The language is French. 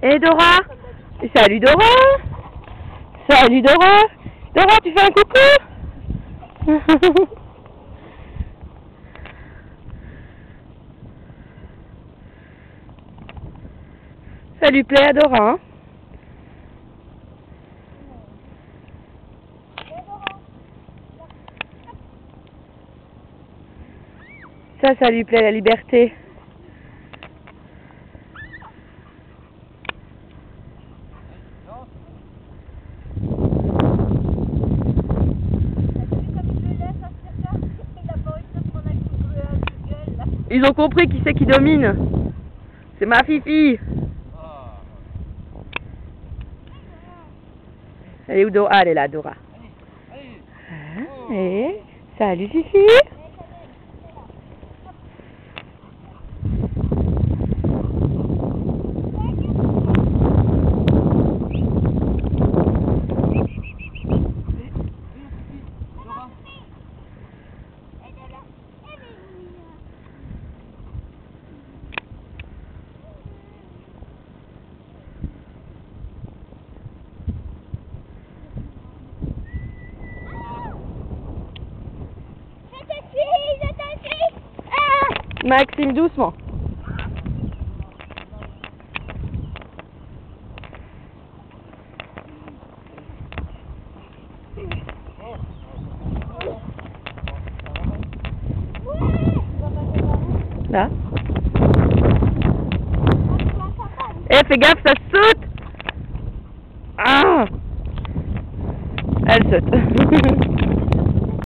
Et Dora Salut Dora. Salut Dora. Dora, tu fais un coucou Ça lui plaît à Dora, hein. Ça, ça lui plaît, la liberté. Ils ont compris qui c'est qui domine. C'est ma fifi. Elle est où Dora? Elle est là, Dora. Hein? Et? Salut Fifi. Maxime, doucement. Là. Eh, fais gaffe, ça saute Ah Elle saute.